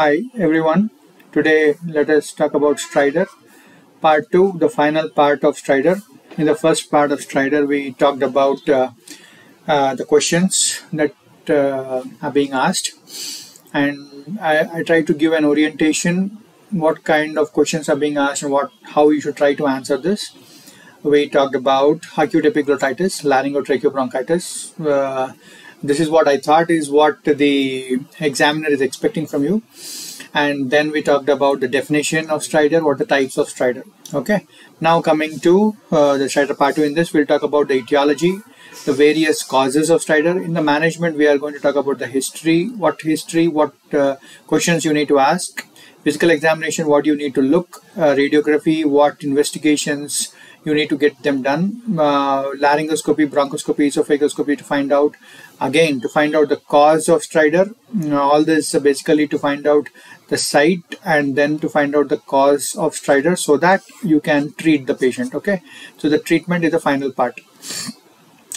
Hi everyone. Today let us talk about stridor. Part 2, the final part of stridor. In the first part of stridor we talked about uh, uh, the questions that uh, are being asked and I, I tried to give an orientation what kind of questions are being asked and what how you should try to answer this. We talked about acute epiglottitis, laryngotracheobronchitis, uh, this is what I thought is what the examiner is expecting from you. And then we talked about the definition of stridor, what the types of stridor. Okay. Now coming to uh, the stridor part two in this, we'll talk about the etiology, the various causes of stridor. In the management, we are going to talk about the history, what history, what uh, questions you need to ask, physical examination, what you need to look, uh, radiography, what investigations you need to get them done, uh, laryngoscopy, bronchoscopy, esophagoscopy to find out again to find out the cause of stridor all this basically to find out the site and then to find out the cause of stridor so that you can treat the patient okay? So the treatment is the final part.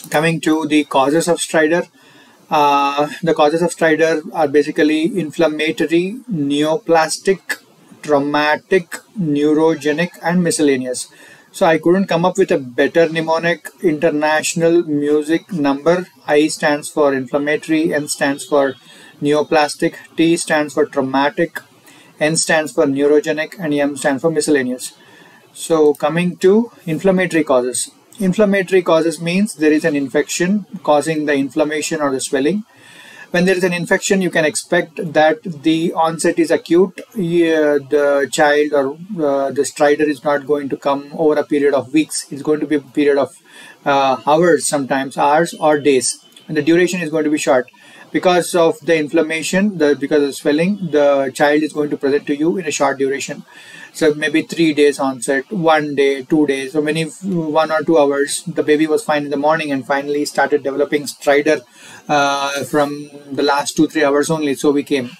Coming to the causes of stridor uh, the causes of stridor are basically inflammatory neoplastic traumatic neurogenic and miscellaneous so I couldn't come up with a better mnemonic international music number. I stands for inflammatory, N stands for neoplastic, T stands for traumatic, N stands for neurogenic, and M stands for miscellaneous. So coming to inflammatory causes. Inflammatory causes means there is an infection causing the inflammation or the swelling when there is an infection you can expect that the onset is acute. The child or uh, the stridor is not going to come over a period of weeks. It's going to be a period of uh, hours sometimes hours or days. And the duration is going to be short because of the inflammation the because of swelling the child is going to present to you in a short duration. So maybe three days onset one day two days so many one or two hours. The baby was fine in the morning and finally started developing stridor uh, from the last two three hours only. So we came.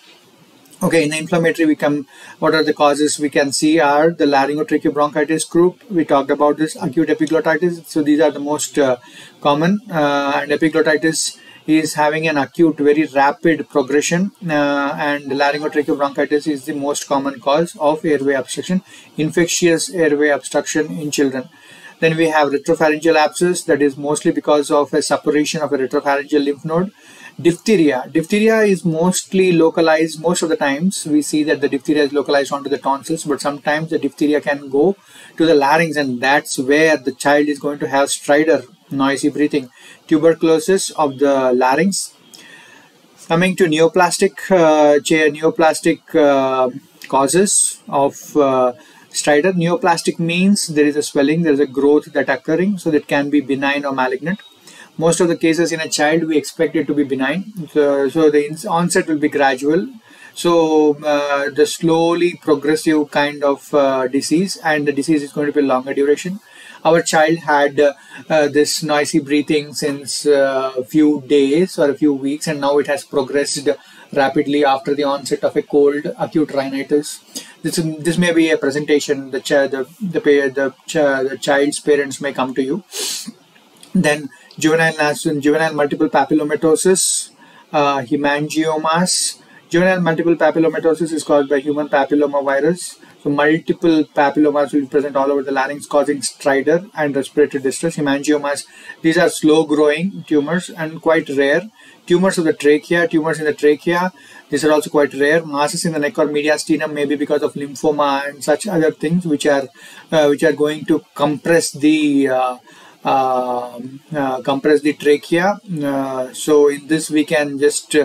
Okay in the inflammatory we come what are the causes we can see are the laryngotracheobronchitis group. We talked about this acute epiglottitis. So these are the most uh, common uh, and epiglottitis is having an acute, very rapid progression, uh, and laryngotracheobronchitis is the most common cause of airway obstruction, infectious airway obstruction in children. Then we have retropharyngeal abscess that is mostly because of a suppuration of a retropharyngeal lymph node. Diphtheria. Diphtheria is mostly localized. Most of the times we see that the diphtheria is localized onto the tonsils, but sometimes the diphtheria can go to the larynx and that's where the child is going to have stridor, noisy breathing tuberculosis of the larynx. Coming to neoplastic, uh, neoplastic uh, causes of uh, stridor. Neoplastic means there is a swelling, there is a growth that occurring, so that can be benign or malignant. Most of the cases in a child, we expect it to be benign. So, so the onset will be gradual. So uh, the slowly progressive kind of uh, disease and the disease is going to be longer duration our child had uh, uh, this noisy breathing since a uh, few days or a few weeks and now it has progressed rapidly after the onset of a cold acute rhinitis. This this may be a presentation the child the the, the, the child's parents may come to you. Then juvenile juvenile multiple papillomatosis uh, hemangiomas. Juvenile multiple papillomatosis is caused by human papilloma virus so multiple papillomas will be present all over the larynx causing stridor and respiratory distress. Hemangiomas, these are slow growing tumors and quite rare. Tumors of the trachea, tumors in the trachea, these are also quite rare. Masses in the neck or mediastinum maybe because of lymphoma and such other things which are uh, which are going to compress the uh, uh, uh compress the trachea. Uh, so in this we can just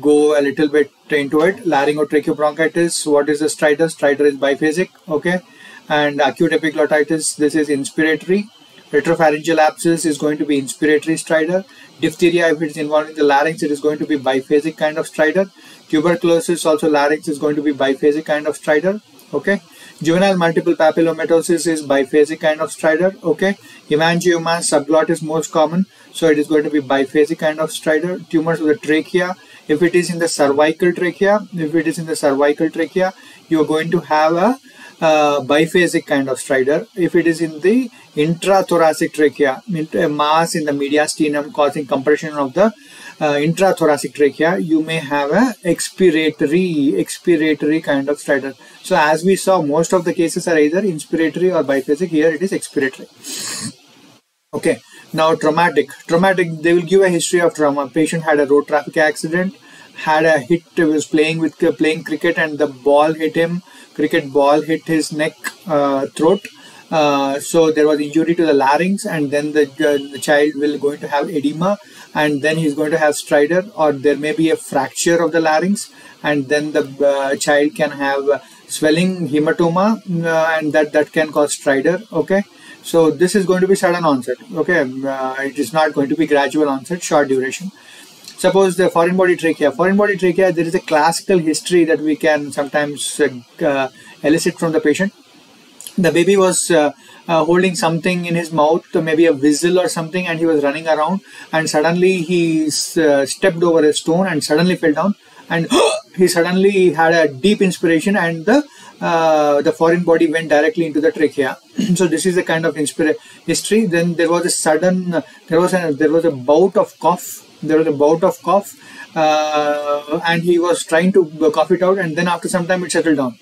go a little bit into it. Laryngotracheobronchitis, what is the stridor? Stridor is biphasic, okay? And acute epiglottitis, this is inspiratory. Retropharyngeal abscess is going to be inspiratory stridor. Diphtheria, if it's involving the larynx, it is going to be biphasic kind of stridor. Tuberculosis, also larynx, is going to be biphasic kind of stridor, okay? Juvenile multiple papillomatosis is biphasic kind of stridor, okay? Hemangioma, subglot is most common, so it is going to be biphasic kind of stridor. Tumors of the trachea, if it is in the cervical trachea, if it is in the cervical trachea, you are going to have a uh, biphasic kind of stridor. If it is in the intrathoracic trachea, a mass in the mediastinum causing compression of the uh, intrathoracic trachea, you may have a expiratory, expiratory kind of stridor. So as we saw, most of the cases are either inspiratory or biphasic. Here it is expiratory. Okay. Now traumatic. Traumatic, they will give a history of trauma. Patient had a road traffic accident, had a hit, was playing with playing cricket and the ball hit him. Cricket ball hit his neck, uh, throat uh, so there was injury to the larynx and then the, uh, the, child will going to have edema and then he's going to have stridor or there may be a fracture of the larynx and then the uh, child can have swelling hematoma uh, and that that can cause stridor okay so this is going to be sudden onset okay uh, it is not going to be gradual onset short duration suppose the foreign body trachea foreign body trachea there is a classical history that we can sometimes elicit from the patient the baby was uh, uh, holding something in his mouth, maybe a whistle or something, and he was running around. And suddenly he uh, stepped over a stone and suddenly fell down. And he suddenly had a deep inspiration, and the uh, the foreign body went directly into the trachea. so this is the kind of history. Then there was a sudden, there was a there was a bout of cough. There was a bout of cough, uh, and he was trying to cough it out, and then after some time it settled down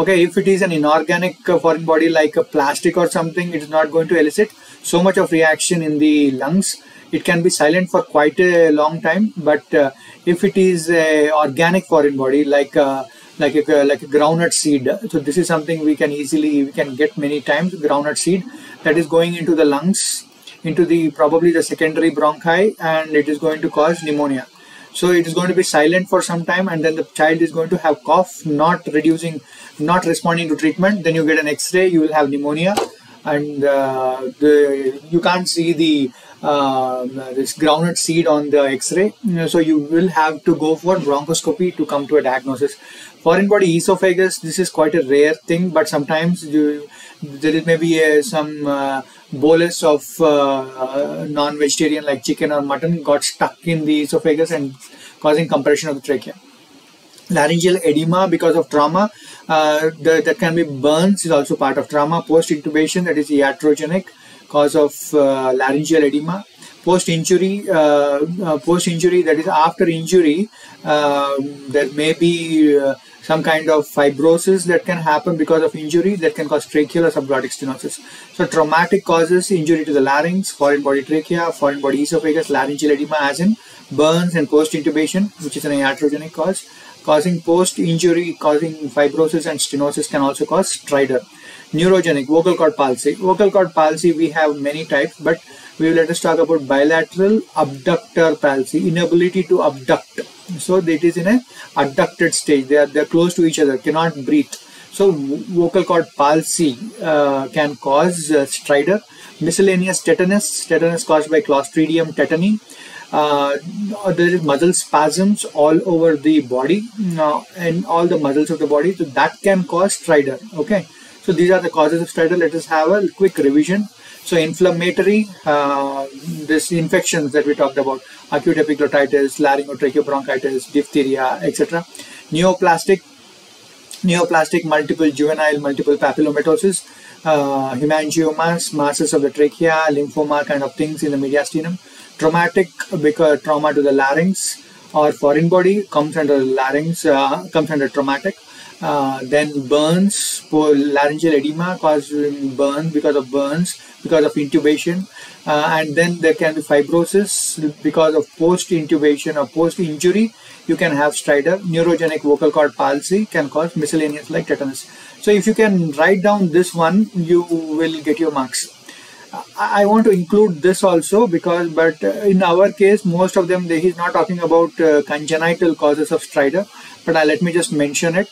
okay if it is an inorganic uh, foreign body like a plastic or something it is not going to elicit so much of reaction in the lungs it can be silent for quite a long time but uh, if it is a organic foreign body like uh, like a like a groundnut seed. So this is something we can easily we can get many times groundnut seed that is going into the lungs into the probably the secondary bronchi and it is going to cause pneumonia. So it is going to be silent for some time and then the child is going to have cough not reducing not responding to treatment. Then you get an x-ray you will have pneumonia and uh, the, you can't see the uh, this groundnut seed on the x-ray. So you will have to go for bronchoscopy to come to a diagnosis foreign body esophagus this is quite a rare thing but sometimes you, may be a, some uh, bolus of uh, non-vegetarian like chicken or mutton got stuck in the esophagus and causing compression of the trachea. Laryngeal edema because of trauma uh, the, that can be burns is also part of trauma. Post intubation that is iatrogenic cause of uh, laryngeal edema post injury uh, uh, post injury that is after injury um, there may be uh, some kind of fibrosis that can happen because of injury that can cause tracheal or subglottic stenosis. So traumatic causes injury to the larynx, foreign body trachea, foreign body esophagus, laryngeal edema as in burns and post intubation, which is an iatrogenic cause causing post-injury, causing fibrosis and stenosis can also cause stridor. Neurogenic, vocal cord palsy. Vocal cord palsy, we have many types, but we let us talk about bilateral abductor palsy, inability to abduct. So it is in a abducted stage. They are they're close to each other, cannot breathe. So vocal cord palsy uh, can cause uh, stridor. Miscellaneous tetanus, tetanus caused by Clostridium tetani uh, there is muscle spasms all over the body uh, and all the muscles of the body so that can cause stridor okay so these are the causes of stridor let us have a quick revision so inflammatory uh, this infections that we talked about acute epiglottitis laryngotracheobronchitis diphtheria etc neoplastic neoplastic multiple juvenile multiple papillomatosis uh, hemangiomas masses of the trachea lymphoma kind of things in the mediastinum. Traumatic because trauma to the larynx or foreign body comes under larynx uh, comes under traumatic uh, then burns laryngeal edema causing burn because of burns because of intubation. Uh, and then there can be fibrosis because of post intubation or post injury. You can have stridor neurogenic vocal cord palsy can cause miscellaneous like tetanus. So if you can write down this one you will get your marks. I want to include this also because, but uh, in our case, most of them, he's not talking about uh, congenital causes of stridor, but uh, let me just mention it.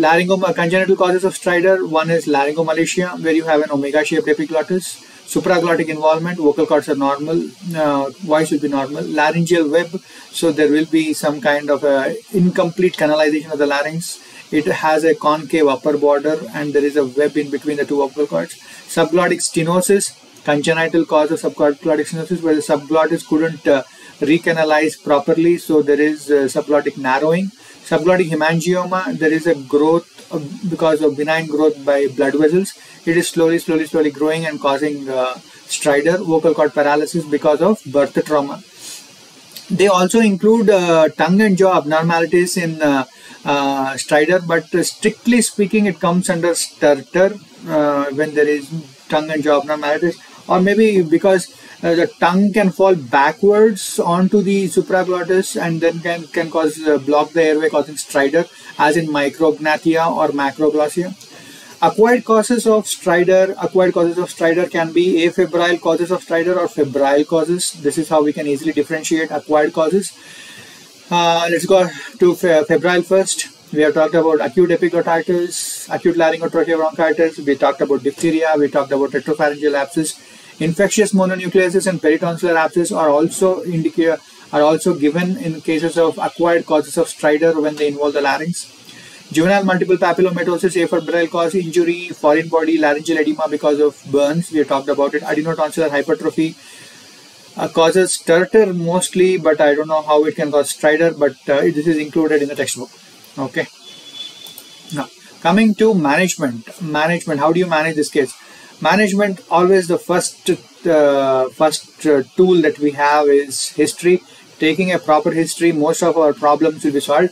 Uh, congenital causes of stridor, one is laryngomalacia, where you have an omega-shaped epiglottis. Supraglottic involvement, vocal cords are normal, uh, voice will be normal. Laryngeal web, so there will be some kind of a incomplete canalization of the larynx. It has a concave upper border and there is a web in between the two vocal cords subglottic stenosis, congenital cause of subglottic stenosis where the subglottis couldn't uh, recanalize properly, so there is uh, subglottic narrowing. Subglottic hemangioma, there is a growth because of benign growth by blood vessels. It is slowly, slowly, slowly growing and causing uh, stridor, vocal cord paralysis because of birth trauma. They also include uh, tongue and jaw abnormalities in uh, uh, stridor, but strictly speaking, it comes under stertor uh, when there is tongue and jaw abnormalities, or maybe because uh, the tongue can fall backwards onto the supraglottis and then can, can cause uh, block the airway causing stridor as in micrognathia or macroglossia. Acquired causes of stridor, acquired causes of stridor can be afebrile causes of stridor or febrile causes. This is how we can easily differentiate acquired causes. Uh, let's go to febrile first. We have talked about acute epiglottitis, acute laryngotrachea bronchitis. We talked about diphtheria. We talked about retropharyngeal abscess. Infectious mononucleosis and peritonsillar abscess are also indicate are also given in cases of acquired causes of stridor when they involve the larynx. Juvenile multiple papillomatosis, afebrile cause injury, foreign body, laryngeal edema because of burns. We have talked about it. Adenotonsillar hypertrophy uh, causes stertor mostly, but I don't know how it can cause stridor, but uh, this is included in the textbook. Okay. Now, coming to management. Management, how do you manage this case? Management always the first uh, first uh, tool that we have is history. Taking a proper history most of our problems will be solved.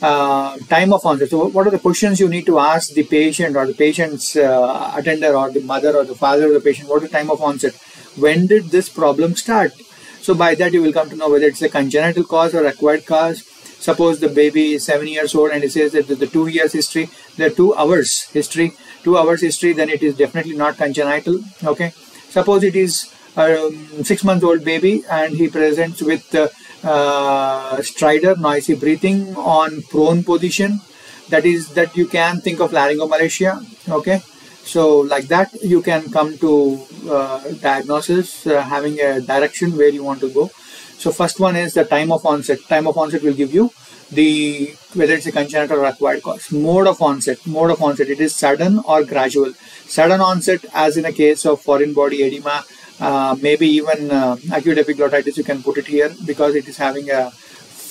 Uh, time of onset. So what are the questions you need to ask the patient or the patient's uh, attender or the mother or the father of the patient? What is the time of onset? When did this problem start? So by that you will come to know whether it's a congenital cause or acquired cause. Suppose the baby is seven years old and it says that the two years history. Are two hours history two hours history, then it is definitely not congenital. Okay. Suppose it is a um, six month old baby and he presents with uh, uh, stridor, noisy breathing on prone position. That is that you can think of laryngomalacia. Okay. So like that you can come to uh, diagnosis uh, having a direction where you want to go. So first one is the time of onset. Time of onset will give you the whether it's a congenital or acquired cause. Mode of onset, mode of onset, it is sudden or gradual. Sudden onset, as in a case of foreign body edema, uh, maybe even uh, acute epiglottitis, you can put it here because it is having a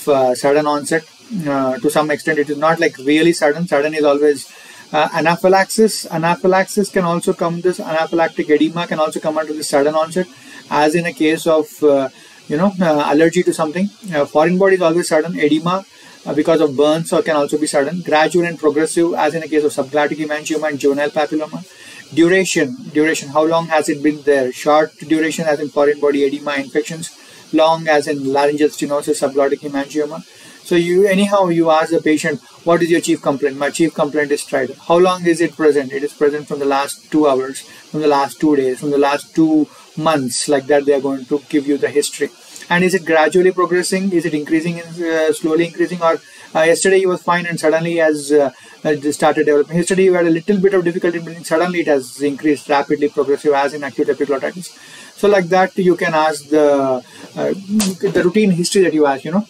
uh, sudden onset. Uh, to some extent, it is not like really sudden. Sudden is always uh, anaphylaxis. Anaphylaxis can also come. This anaphylactic edema can also come under the sudden onset, as in a case of uh, you know allergy to something. foreign body is always sudden. Edema Uh, because of burns or can also be sudden, gradual and progressive as in the case of subglottic hemangioma and juvenile papilloma. Duration, duration, how long has it been there? Short duration as in foreign body edema infections, long as in laryngeal stenosis, subglottic hemangioma. So you anyhow you ask the patient, what is your chief complaint? My chief complaint is stridor. How long is it present? It is present from the last two hours, from the last two days, from the last two months. Like that, they are going to give you the history and is it gradually progressing? Is it increasing uh, slowly increasing? Or uh, yesterday you was fine and suddenly has uh, started developing. Yesterday you had a little bit of difficulty but suddenly it has increased rapidly progressive as in acute epiglottitis. So like that you can ask the the routine history that you ask you know.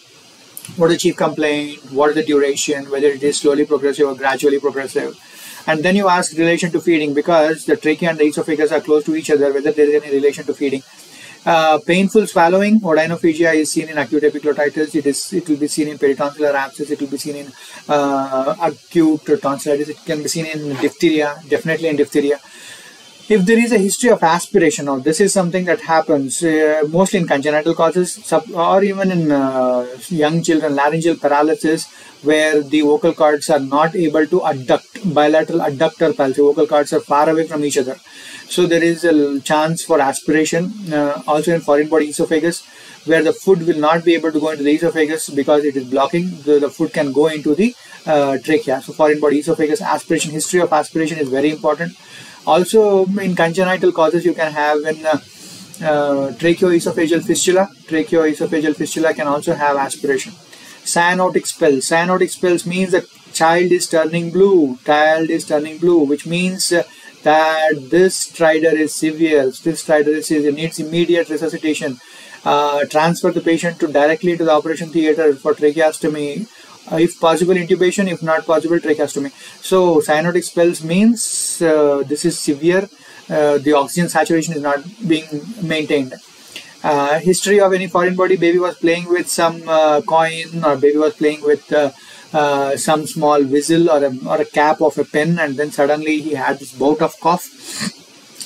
What is the chief complaint? What is the duration? Whether it is slowly progressive or gradually progressive? And then you ask relation to feeding because the trachea and the esophagus are close to each other whether there is any relation to feeding uh, painful swallowing, or odynophagia is seen in acute epiglottitis. It is. It will be seen in peritonsillar abscess. It will be seen in uh, acute tonsillitis. It can be seen in diphtheria. Definitely in diphtheria. If there is a history of aspiration, now this is something that happens uh, mostly in congenital causes, sub, or even in uh, young children, laryngeal paralysis, where the vocal cords are not able to adduct, bilateral adductor palsy. Vocal cords are far away from each other so there is a chance for aspiration uh, also in foreign body esophagus where the food will not be able to go into the esophagus because it is blocking. The, the food can go into the uh, trachea. So foreign body esophagus aspiration, history of aspiration is very important. Also in congenital causes you can have in uh, uh, tracheoesophageal fistula. Tracheoesophageal fistula can also have aspiration. Cyanotic spells. Cyanotic spells means the child is turning blue. Child is turning blue, which means uh, that this stridor is severe, this stridor is severe, needs immediate resuscitation. Uh, transfer the patient to directly to the operation theater for tracheostomy. Uh, if possible, intubation. If not possible, tracheostomy. So, cyanotic spells means uh, this is severe. Uh, the oxygen saturation is not being maintained. Uh, history of any foreign body, baby was playing with some coin or baby was playing with uh, some small whistle or a, or a cap of a pen and then suddenly he had this bout of cough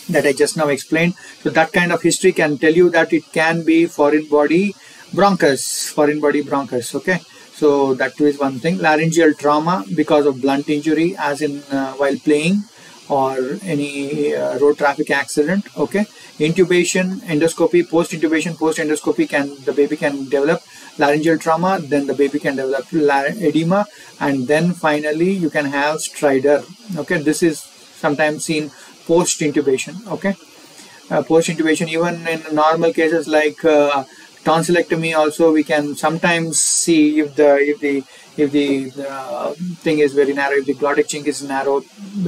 that I just now explained. So that kind of history can tell you that it can be foreign body bronchus, foreign body bronchus. Okay, so that is one thing. Laryngeal trauma because of blunt injury, as in uh, while playing or any uh, road traffic accident. Okay, intubation, endoscopy, post intubation, post endoscopy can the baby can develop laryngeal trauma, then the baby can develop edema, and then finally you can have stridor. Okay, this is sometimes seen post intubation. Okay, uh, post intubation even in normal cases like uh, tonsillectomy also we can sometimes see if the if the if the uh, thing is very narrow if the glottic chink is narrow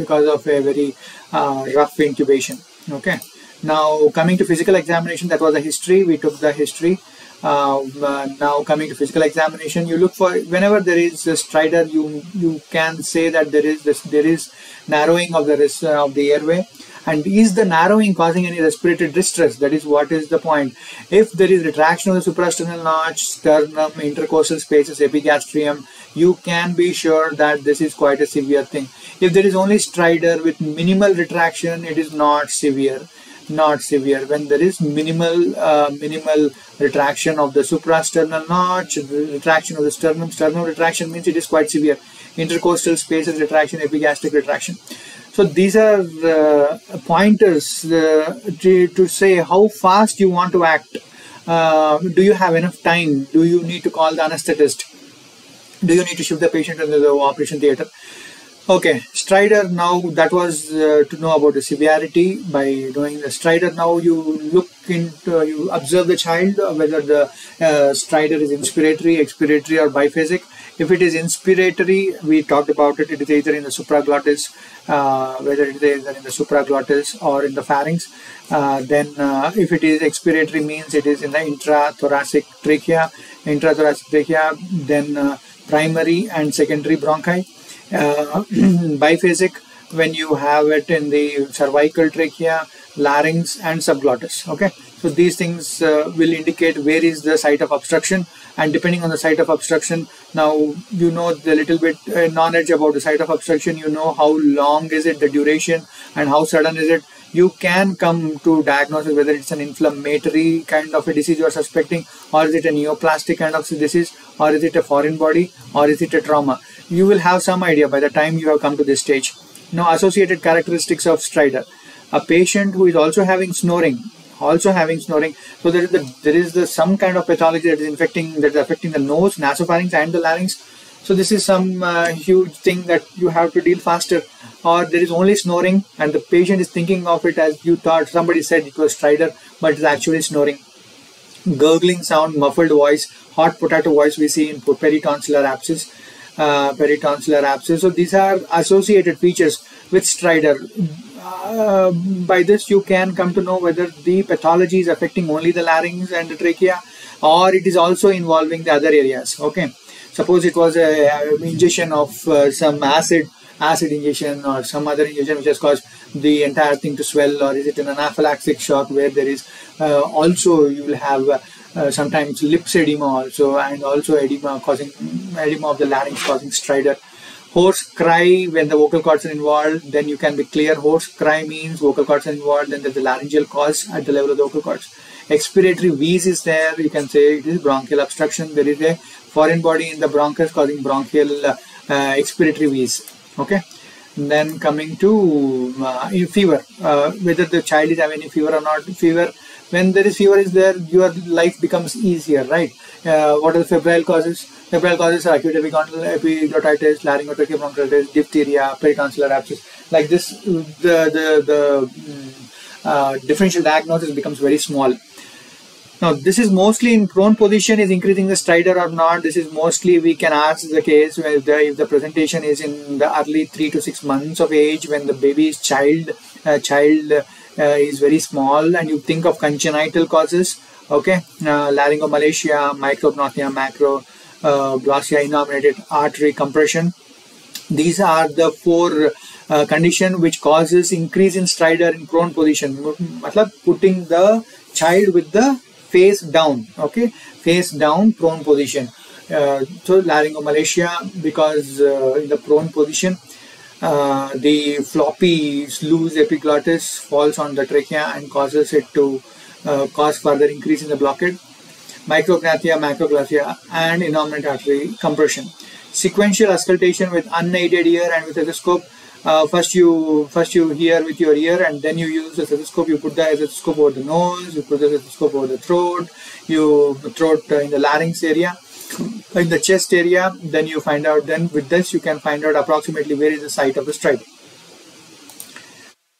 because of a very uh, rough intubation okay? Now coming to physical examination that was a history. We took the history. Uh, uh, now coming to physical examination you look for whenever there is a stridor you you can say that there is this there is narrowing of the of the airway and is the narrowing causing any respiratory distress? That is what is the point. If there is retraction of the suprasternal notch sternum intercostal spaces epigastrium you can be sure that this is quite a severe thing. If there is only stridor with minimal retraction it is not severe not severe. When there is minimal uh, minimal retraction of the suprasternal notch retraction of the sternum sternum retraction means it is quite severe. Intercostal spaces retraction epigastric retraction so these are uh, pointers uh, to, to, say how fast you want to act. Uh, do you have enough time? Do you need to call the anesthetist? Do you need to shift the patient into the operation theater Okay, stridor now that was uh, to know about the severity by doing the stridor. Now you look into, uh, you observe the child uh, whether the uh, stridor is inspiratory, expiratory, or biphasic. If it is inspiratory, we talked about it, it is either in the supraglottis, uh, whether it is either in the supraglottis or in the pharynx. Uh, then if it is expiratory means it is in the intrathoracic trachea, intrathoracic trachea, then primary and secondary bronchi biphasic when you have it in the cervical trachea, larynx and subglottis. Okay, so these things uh, will indicate where is the site of obstruction and depending on the site of obstruction, now you know the little bit uh, knowledge about the site of obstruction, you know how long is it, the duration and how sudden is it you can come to diagnosis whether it's an inflammatory kind of a disease you are suspecting or is it a neoplastic kind of disease or is it a foreign body or is it a trauma you will have some idea by the time you have come to this stage. Now, associated characteristics of stridor. A patient who is also having snoring, also having snoring. So there is the, there is the some kind of pathology that is infecting that is affecting the nose, nasopharynx, and the larynx. So this is some uh, huge thing that you have to deal faster. Or there is only snoring, and the patient is thinking of it as you thought. Somebody said it was stridor, but it's actually snoring. Gurgling sound, muffled voice, hot potato voice we see in peritonsillar abscess uh, peritonsillar abscess. So these are associated features with stridor. Uh, by this you can come to know whether the pathology is affecting only the larynx and the trachea or it is also involving the other areas. Okay, suppose it was a, ingestion of uh, some acid acid ingestion or some other ingestion which has caused the entire thing to swell or is it an anaphylactic shock where there is uh, also you will have uh, uh, sometimes lips edema also and also edema causing edema of the larynx causing stridor hoarse cry when the vocal cords are involved then you can be clear. Hoarse cry means vocal cords are involved then there's a laryngeal cause at the level of the vocal cords expiratory wheeze is there you can say. It is bronchial obstruction there is a foreign body in the bronchus causing bronchial uh, uh, expiratory wheeze. Okay? And then coming to uh, fever uh, whether the child is having fever or not. Fever when there is fever is there your life becomes easier right? Uh, what are the febrile causes? Febrile causes are acute epiglottitis laryngotracheal bronchitis diphtheria peritonsillar abscess like this the the the mm, uh, differential diagnosis becomes very small now this is mostly in prone position is increasing the stridor or not. This is mostly we can ask the case where the, if the presentation is in the early three to six months of age when the baby is child uh, child uh, is very small and you think of congenital causes okay? Uh, laryngomalacia micrognathia macro uh, glossia innominated artery compression. These are the four uh, condition which causes increase in stridor in prone position. Putting the child with the face down okay face down prone position uh, so laryngomalacia because uh, in the prone position uh, the floppy loose epiglottis falls on the trachea and causes it to uh, cause further increase in the blockade. micrognathia, macrognathia, and innominate artery compression. Sequential auscultation with unaided ear and with a stethoscope. Uh, first you first you hear with your ear and then you use the stethoscope. You put the stethoscope over the nose. You put the stethoscope over the throat. You throat uh, in the larynx area, in the chest area. Then you find out. Then with this you can find out approximately where is the site of the stridor.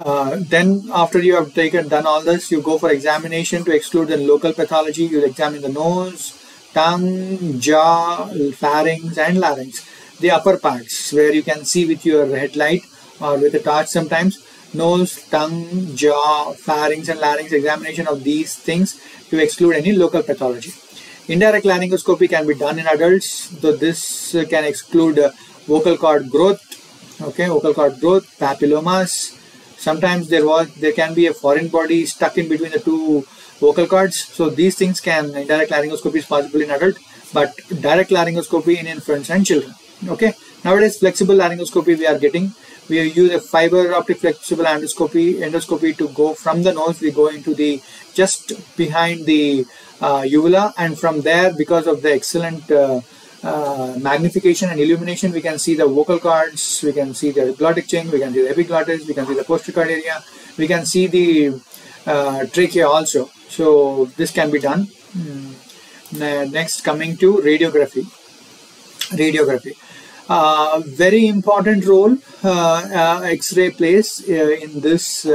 Uh, then after you have taken done all this, you go for examination to exclude the local pathology. You examine the nose, tongue, jaw, pharynx, and larynx. The upper parts where you can see with your headlight or with a torch sometimes. Nose, tongue, jaw, pharynx, and larynx examination of these things to exclude any local pathology. Indirect laryngoscopy can be done in adults, though this can exclude uh, vocal cord growth, okay, vocal cord growth, papillomas, sometimes there was there can be a foreign body stuck in between the two vocal cords so these things can indirect laryngoscopy is possible in adult but direct laryngoscopy in infants and children okay nowadays flexible laryngoscopy we are getting we use a fiber optic flexible endoscopy endoscopy to go from the nose we go into the just behind the uh, uvula and from there because of the excellent uh, uh, magnification and illumination, we can see the vocal cords, we can see the glottic chink, we can see the epiglottis, we can see the posterior area, we can see the uh, trachea also. So this can be done. Mm. Next, coming to radiography. Radiography. Very important role uh, uh, X-ray plays uh, in this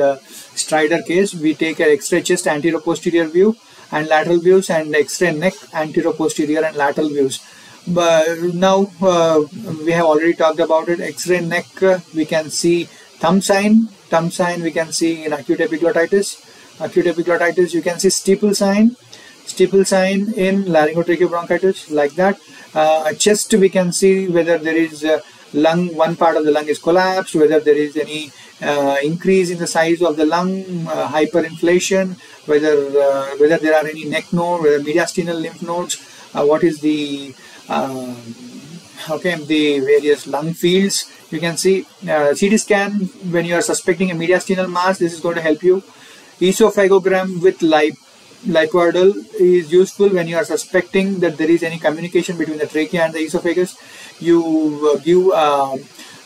stridor case. We take an X-ray chest anterior posterior view and lateral views and X-ray neck anterior posterior and lateral views. But now we have already talked about it. X-ray neck we can see thumb sign. Thumb sign we can see in acute epiglottitis. Acute epiglottitis you can see steeple sign steeple sign in laryngotracheobronchitis like that. Uh, chest we can see whether there is lung one part of the lung is collapsed whether there is any uh, increase in the size of the lung uh, hyperinflation whether uh, whether there are any neck node whether mediastinal lymph nodes what is the um, okay the various lung fields. You can see uh, CT scan when you are suspecting a mediastinal mass this is going to help you. Esophagogram with lip Lipiodol is useful when you are suspecting that there is any communication between the trachea and the esophagus you uh, give uh,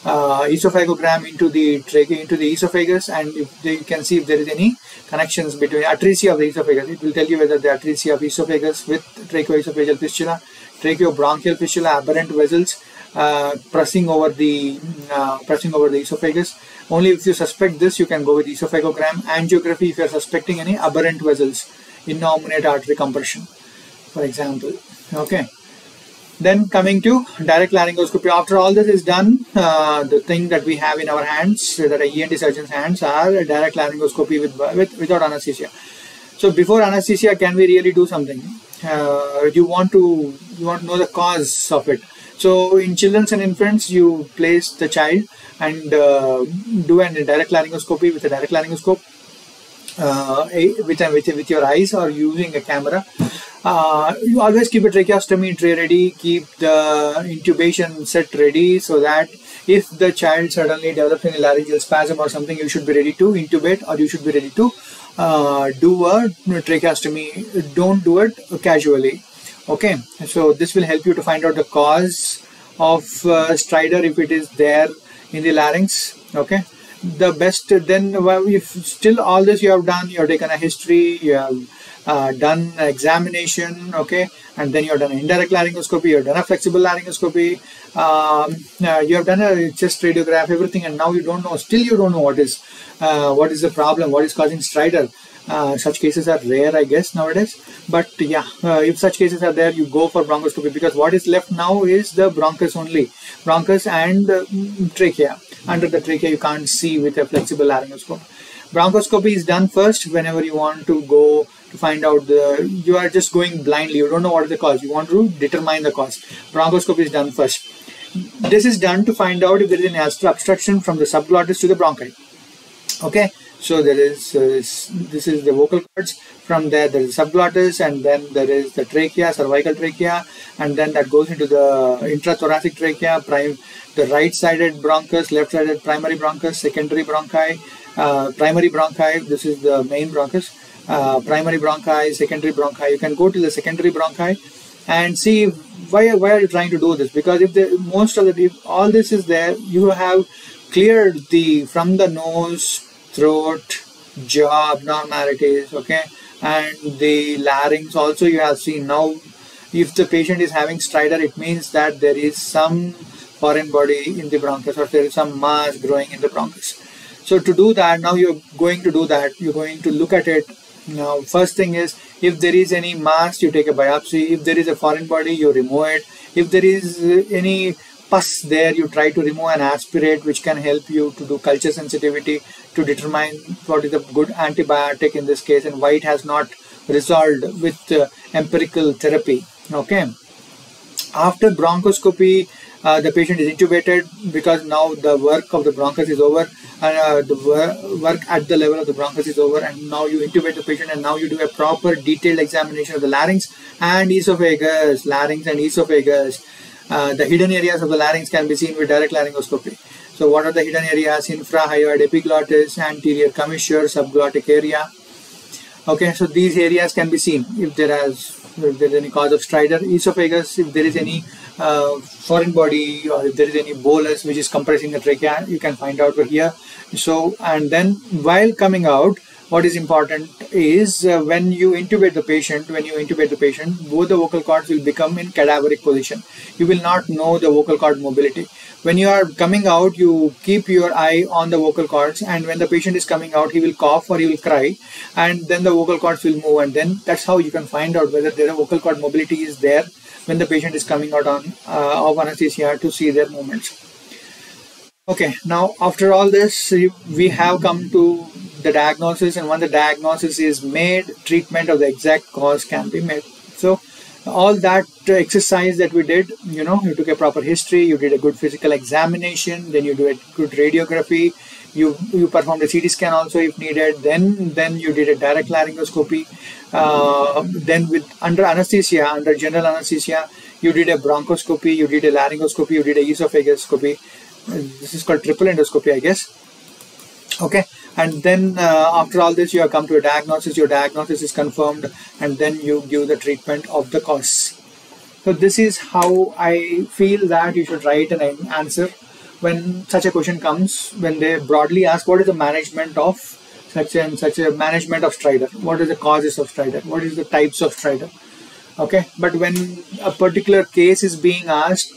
uh, esophagogram into the trachea into the esophagus and you can see if there is any connections between atresia of the esophagus it will tell you whether the atresia of esophagus with tracheoesophageal fistula tracheobronchial fistula, aberrant vessels uh, pressing over the uh, pressing over the esophagus. Only if you suspect this, you can go with esophagogram. Angiography if you are suspecting any aberrant vessels, innominate artery compression, for example. Okay. Then coming to direct laryngoscopy. After all this is done, uh, the thing that we have in our hands, that are ENT surgeon's hands, are direct laryngoscopy with, with without anesthesia. So before anesthesia, can we really do something? Uh, you want to you want to know the cause of it. So in children and infants, you place the child and uh, do a direct laryngoscopy with a direct laryngoscope uh, with, with, with your eyes or using a camera. Uh, you always keep a tracheostomy tray ready, keep the intubation set ready so that if the child suddenly develops any laryngeal spasm or something, you should be ready to intubate or you should be ready to uh, do a tracheostomy. Don't do it casually. Okay, so this will help you to find out the cause of uh, stridor if it is there in the larynx. Okay, the best then if still all this you have done, you have taken a history, you have uh, done examination, okay, and then you have done an indirect laryngoscopy, you have done a flexible laryngoscopy, um, uh, you have done a chest radiograph, everything, and now you don't know, still you don't know what is uh, what is the problem, what is causing stridor. Uh, such cases are rare, I guess, nowadays. But yeah, uh, if such cases are there, you go for bronchoscopy because what is left now is the bronchus only, bronchus and uh, trachea. Under the trachea, you can't see with a flexible laryngoscope. Bronchoscopy is done first whenever you want to go to find out the you are just going blindly. You don't know what is the cause. You want to determine the cause. Bronchoscopy is done first. This is done to find out if there is an obstruction from the subglottis to the bronchi. Okay so there is uh, this is the vocal cords from there there is subglottis and then there is the trachea cervical trachea and then that goes into the intrathoracic trachea prime the right sided bronchus left sided primary bronchus secondary bronchi uh, primary bronchi this is the main bronchus uh, primary bronchi, secondary bronchi. You can go to the secondary bronchi and see why why are you trying to do this? Because if the most of the if all this is there, you have cleared the from the nose, throat, jaw abnormalities, okay, and the larynx also you have seen now. If the patient is having stridor, it means that there is some foreign body in the bronchus or there is some mass growing in the bronchus. So to do that, now you're going to do that. You're going to look at it now, first thing is if there is any mass, you take a biopsy. If there is a foreign body, you remove it. If there is uh, any pus there, you try to remove and aspirate, which can help you to do culture sensitivity to determine what is a good antibiotic in this case and why it has not resolved with uh, empirical therapy. Okay. After bronchoscopy, uh, the patient is intubated because now the work of the bronchus is over and uh, the work at the level of the bronchus is over and now you intubate the patient and now you do a proper detailed examination of the larynx and esophagus larynx and esophagus uh, the hidden areas of the larynx can be seen with direct laryngoscopy so what are the hidden areas? Infrahyoid epiglottis anterior commissure subglottic area. Okay so these areas can be seen if there is if there is any cause of stridor esophagus if there is any uh, foreign body or if there is any bolus which is compressing the trachea you can find out over here. So and then while coming out what is important is uh, when you intubate the patient when you intubate the patient both the vocal cords will become in cadaveric position. You will not know the vocal cord mobility when you are coming out you keep your eye on the vocal cords and when the patient is coming out he will cough or he will cry and then the vocal cords will move and then that's how you can find out whether their vocal cord mobility is there when the patient is coming out on uh, of anesthesia to see their movements. Okay now after all this we have come to the diagnosis and when the diagnosis is made treatment of the exact cause can be made. So all that exercise that we did you know you took a proper history you did a good physical examination then you do a good radiography you you performed a CT scan also if needed. Then then you did a direct laryngoscopy. Uh, then with under anesthesia, under general anesthesia, you did a bronchoscopy, you did a laryngoscopy, you did a esophagoscopy. This is called triple endoscopy, I guess. Okay, and then uh, after all this, you have come to a diagnosis. Your diagnosis is confirmed, and then you give the treatment of the cause. So this is how I feel that you should write an answer when such a question comes, when they broadly ask what is the management of such and such a management of stridor, what is the causes of stridor, what is the types of stridor. Okay, but when a particular case is being asked,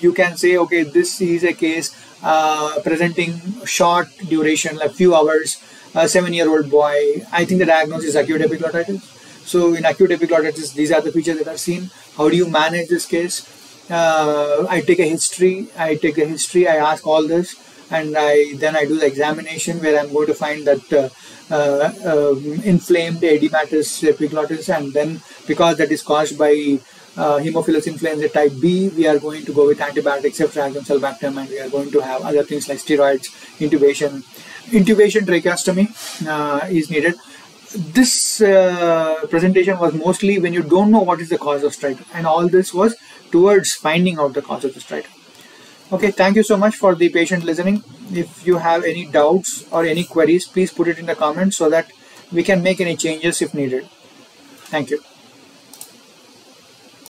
you can say, okay, this is a case uh, presenting short duration, like few hours, a seven-year-old boy. I think the diagnosis is acute epiglottitis. So in acute epiglottitis, these are the features that are seen. How do you manage this case? uh, I take a history. I take a history. I ask all this, and I then I do the examination where I'm going to find that uh, uh, um, inflamed edematous epiglottis, and then because that is caused by uh, Haemophilus influenza type B, we are going to go with antibiotics, ceftriaxone, sulbactam, and we are going to have other things like steroids, intubation. Intubation tracheostomy uh, is needed. This uh, presentation was mostly when you don't know what is the cause of stridor and all this was towards finding out the cause of the stridor okay thank you so much for the patient listening. If you have any doubts or any queries please put it in the comments so that we can make any changes if needed. Thank you